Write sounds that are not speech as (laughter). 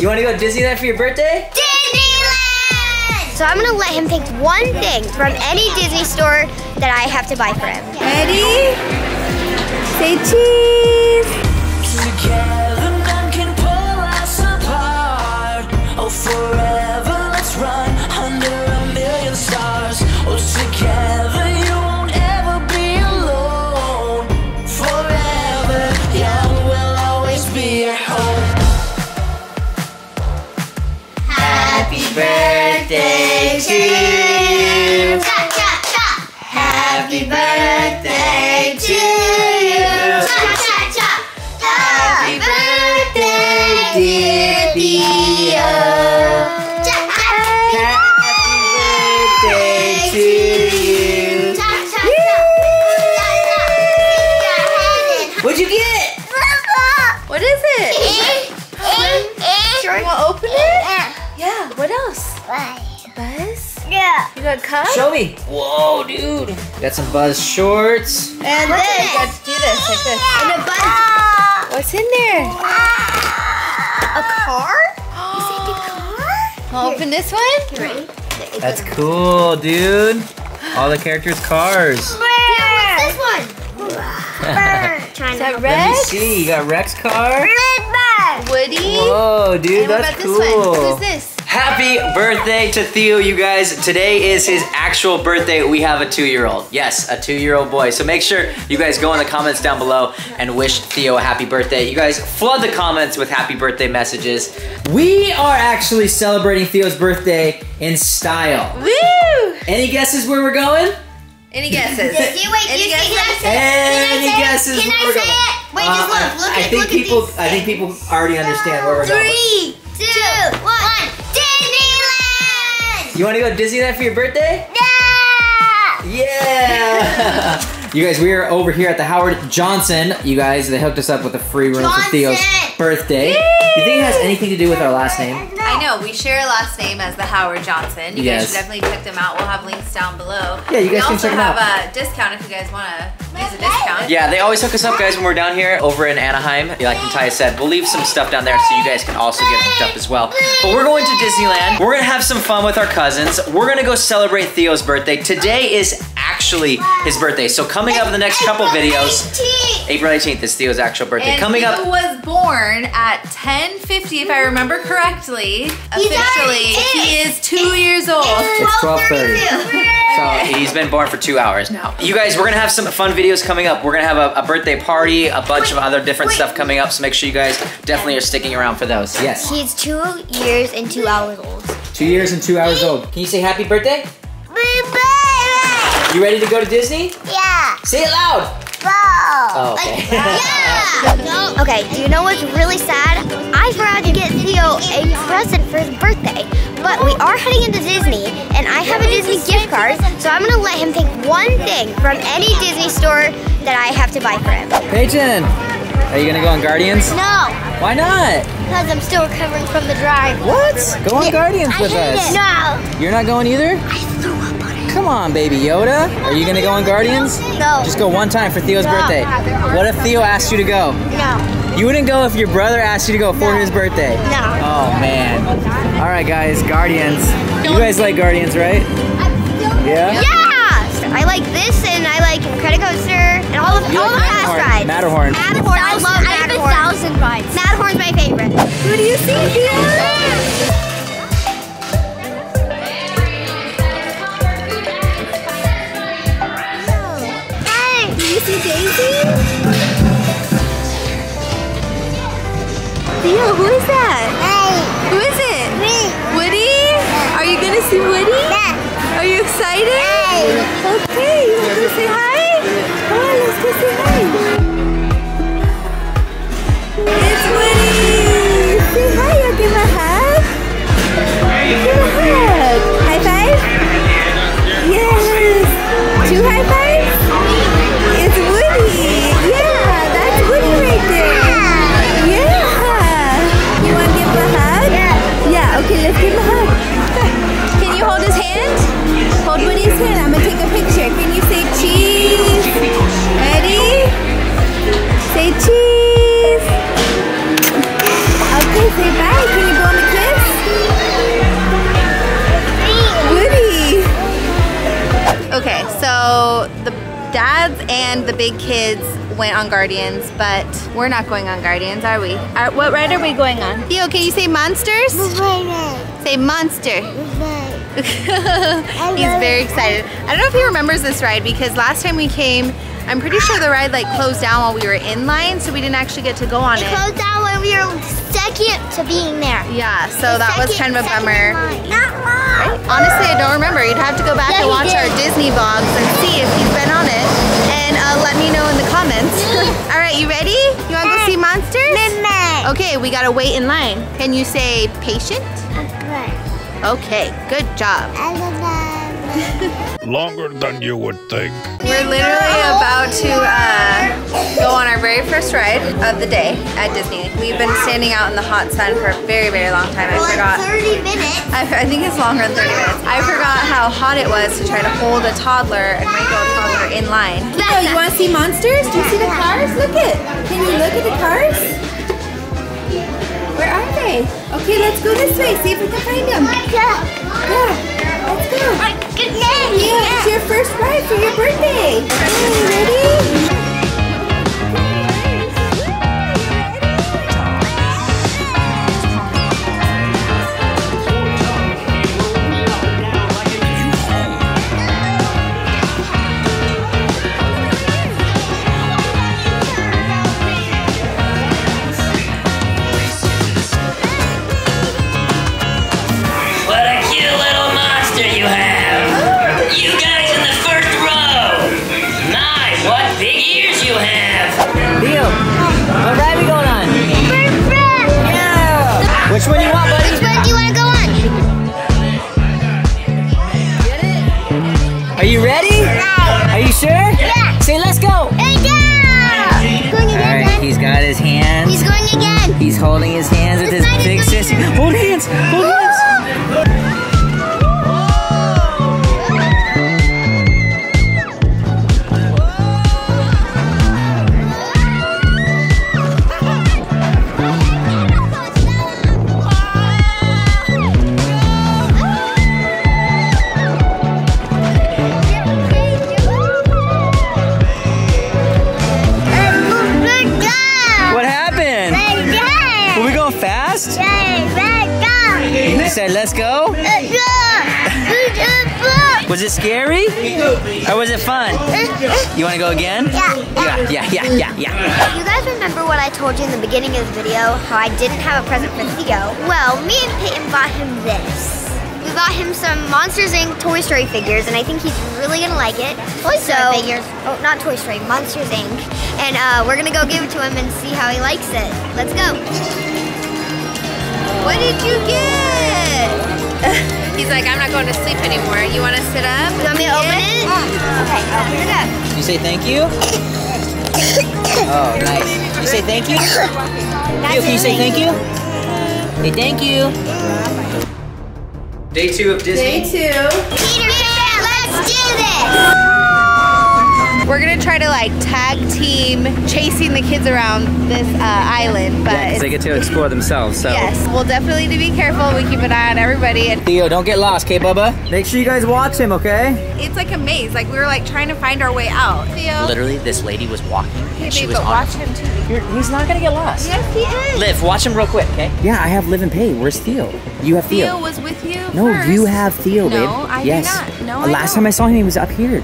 You want to go to Disneyland for your birthday? Disneyland! So I'm gonna let him pick one thing from any Disney store that I have to buy for him. Ready? Say cheese. Yeah. You got cup? Show me. Whoa, dude. Got some Buzz shorts. And then you got to do this like this. And a buzz. Ah. What's in there? A car? Is it a car? Wanna open this one? Ready? That's cool, dude. All the characters' cars. Yeah, what's this one? (laughs) (laughs) Trying Is that Let me Rex? see. You got Rex car. Woody? Whoa, dude, and what that's about cool. this one? Who's this? Happy birthday to Theo, you guys. Today is his actual birthday. We have a two-year-old. Yes, a two-year-old boy. So make sure you guys go in the comments down below and wish Theo a happy birthday. You guys flood the comments with happy birthday messages. We are actually celebrating Theo's birthday in style. Woo! Any guesses where we're going? Any guesses? You wait, Any you guesses? see, can I say it? Any Can I say guesses it? Can I say it? Wait, Uh, just look, I- look I at, think look people. at these. I think people already understand where we're going. Three, two, one. You want to go to Disneyland for your birthday? Yeah! Yeah! (laughs) you guys, we are over here at the Howard Johnson. You guys, they hooked us up with a free room for Theo's Johnson! birthday. Do you think it has anything to do with our last name? I know, we share a last name as the Howard Johnson. You Yes. guys should definitely check them out. We'll have links down below. Yeah, you guys can check them out. we can also check 'em have out. a discount if you guys want to use a discount. Yeah, they always hook us up, guys, when we're down here over in Anaheim. Like Natalia said, we'll leave some stuff down there so you guys can also get hooked up as well. But we're going to Disneyland. We're gonna have some fun with our cousins. We're gonna go celebrate Theo's birthday. Today is actually his birthday. So coming up in the next couple videos, April 18th is Theo's actual birthday. And coming Theo up. was born at 10:50, if I remember correctly. Officially, he is two years old. It's 12:30. So he's been born for two hours now. You guys, we're gonna have some fun videos coming up. We're gonna have a, a birthday party, a bunch of other different stuff coming up. So make sure you guys definitely are sticking around for those. Yes. He's two years and two hours old. Two years and two hours old. Can you say happy birthday? You ready to go to Disney? Yeah. Say it loud. Oh, okay. (laughs) Yeah. okay, do you know what's really sad? I forgot to get Theo a present for his birthday. But we are heading into Disney, and I have a Disney gift card, so I'm gonna let him pick one thing from any Disney store that I have to buy for him. Peyton, are you gonna go on Guardians? No, Why not? because I'm still recovering from the drive. What? Go on Guardians I with us. it. No. You're not going either? Come on, baby Yoda. Are you gonna go on Guardians? No. Just go one time for Theo's No. birthday. What if Theo asked you to go? No. You wouldn't go if your brother asked you to go for his birthday. No. Oh man. All right, guys, Guardians. You guys like Guardians, right? Yeah. Yeah! I like this, and I like Credit Coaster, and all the, You all like the fast Matterhorn. rides. Matterhorn. Matterhorn. I love Matterhorn. I have a thousand rides. Matterhorn's my favorite. Who do you see, Theo? Daisy? Theo, who is that? Hey! Who is it? Me! Woody? Are you gonna see Woody? Are you excited? Say cheese. Okay, say bye. Can you go on a kiss? Woody. Okay, so the dads and the big kids went on Guardians, but we're not going on Guardians, are we? Are, what ride are we going on? Theo, can you say monsters? Say monster. (laughs) He's very excited. I don't know if he remembers this ride because last time we came, I'm pretty sure the ride like closed down while we were in line, so we didn't actually get to go on It it. closed down when we were second to being there. Yeah, so that was kind of a bummer. second in line. Not mine. Honestly, I don't remember. You'd have to go back Yeah, and watch our. Disney vlogs and see if he's been on it. And uh, let me know in the comments. (laughs) All right, you ready? You want to go see monsters? Mimic. Okay, we gotta wait in line. Can you say patient? Okay, good job. Longer than you would think. We're literally about to uh, go on our very first ride of the day at Disney. We've been standing out in the hot sun for a very, very long time. I forgot. 30 minutes. I, I think it's longer than 30 minutes. I forgot how hot it was to try to hold a toddler and wrangle a toddler in line. Leo, you want to see monsters? Do you see the cars? Look it. Can you look at the cars? Where are they? Okay, let's go this way. See if we can find them. Yeah, let's go. Yeah, it's your first ride for your birthday. You said let's go. Was it scary? Or was it fun? You want to go again? Yeah. Yeah, yeah, yeah, yeah, yeah. You guys remember what I told you in the beginning of the video, how I didn't have a present for Theo? Well, me and Peyton bought him this. We bought him some Monsters Inc. Toy Story figures, and I think he's really gonna like it. Toy Story figures? Oh, not Toy Story, Monsters Inc. And uh, we're gonna go give it to him and see how he likes it. Let's go. What did you get? (laughs) He's like, I'm not going to sleep anymore. You want to sit up? You want me to open it? Mm. Okay, open it up. You say thank you? Oh, nice. You say thank you? Theo, can you say thank you? Hey, thank you. Day two of Disney. Day two. Peter Pan, let's do this! We're gonna try to like tag team chasing the kids around this uh, island, but Yeah, 'cause they get to explore themselves, so. yes, we'll definitely need to be careful. We keep an eye on everybody, and Theo, don't get lost, okay, Bubba? Make sure you guys watch him, okay? it's like a maze. Like we were like trying to find our way out. Theo, Literally, this lady was walking, Hey, and she babe, was but on. watch him too. You're- he's not gonna get lost. Yes, he is. Liv, watch him real quick, okay? Yeah, I have Liv and Pey. Where's Theo? You have Theo was with you. No, first. you have Theo, babe. No, I do yes. not. No, I Last don't. time I saw him, he was up here.